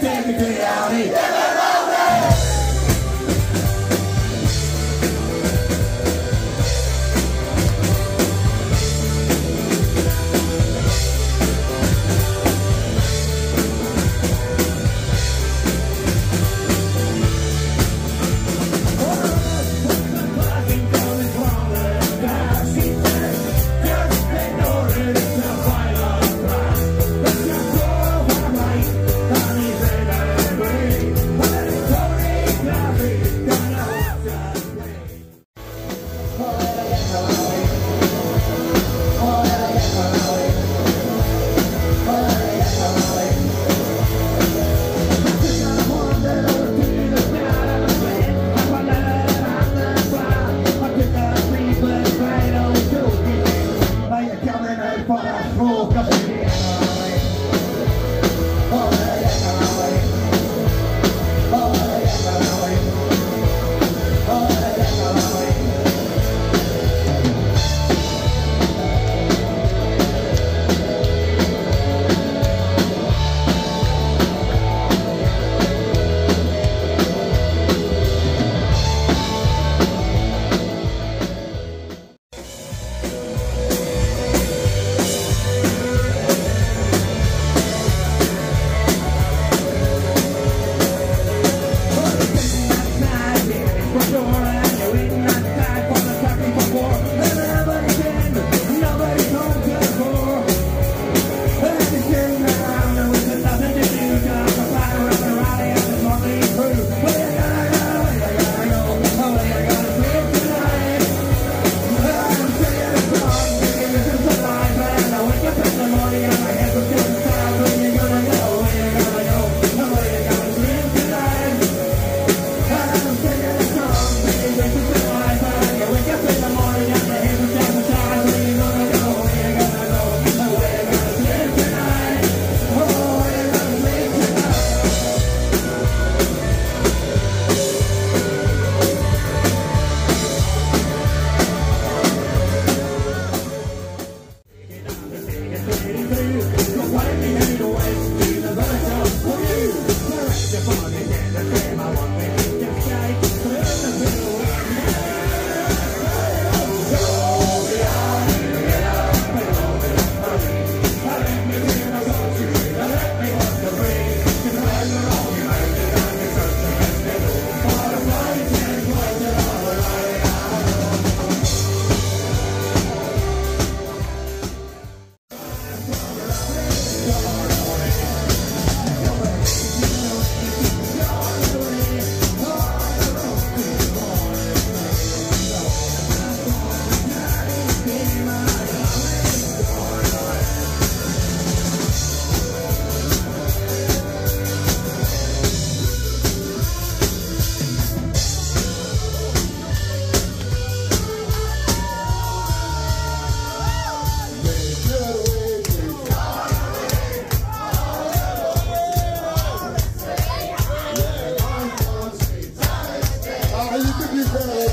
Take me to the alley.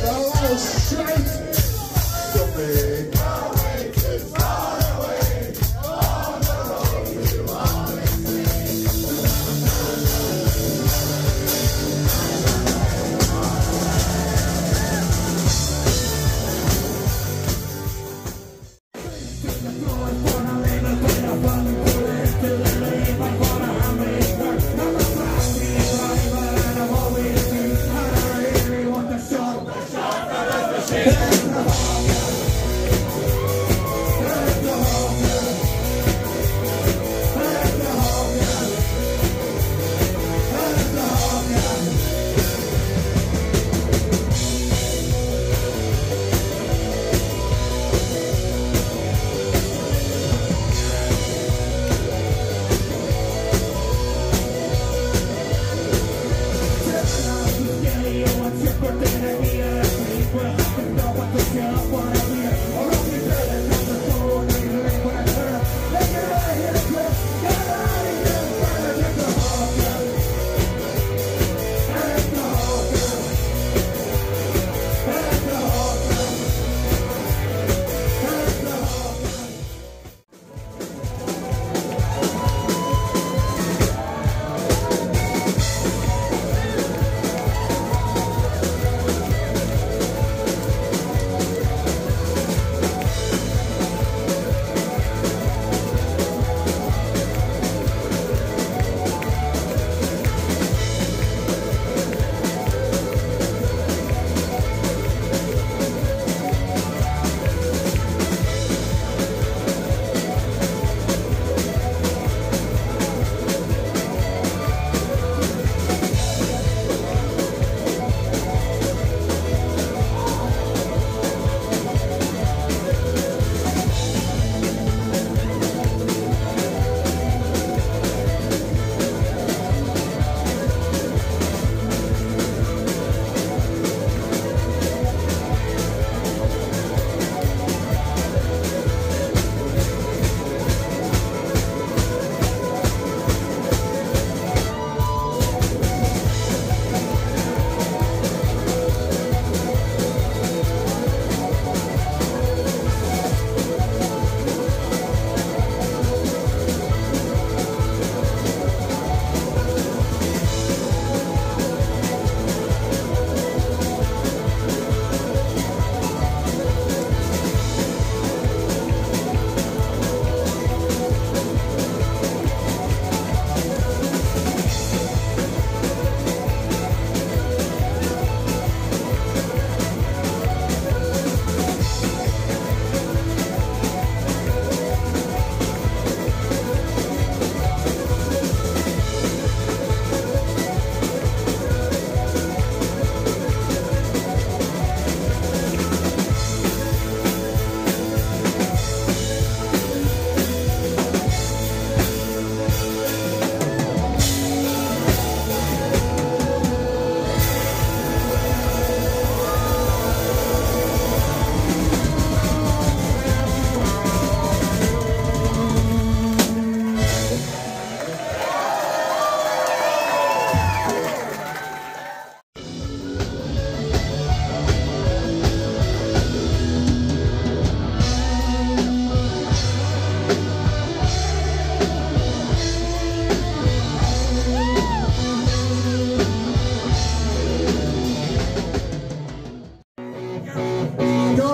Oh, shit.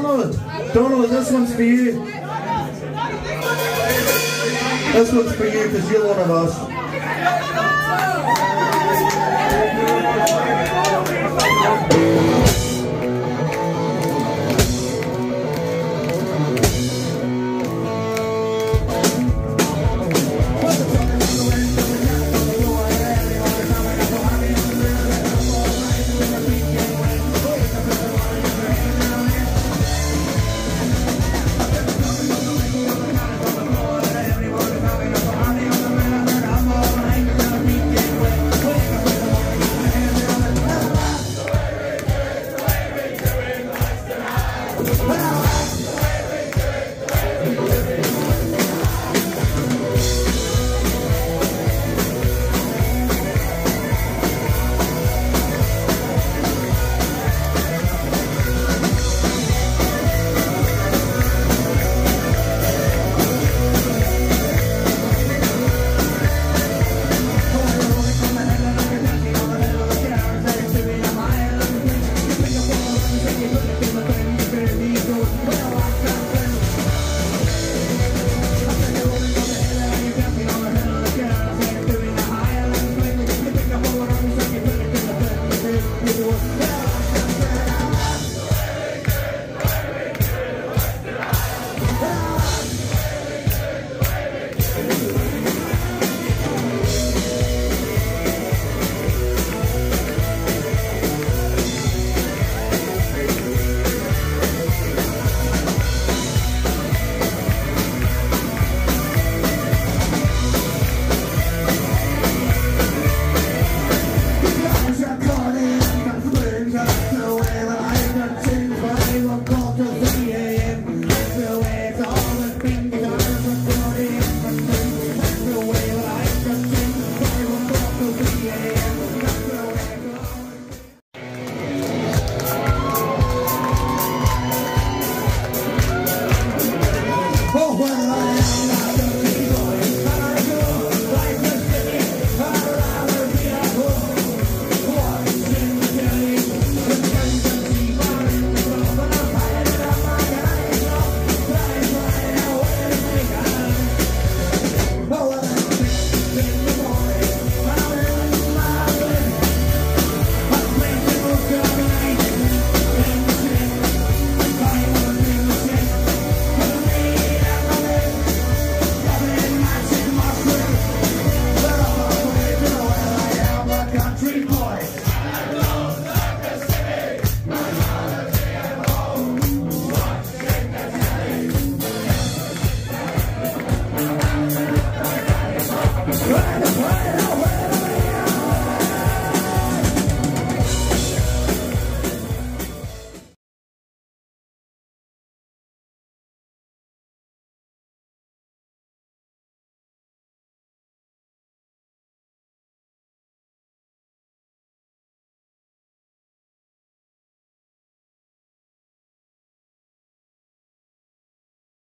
Donald. Donald, this one's for you. This one's for you because you're one of us. Thank you. But I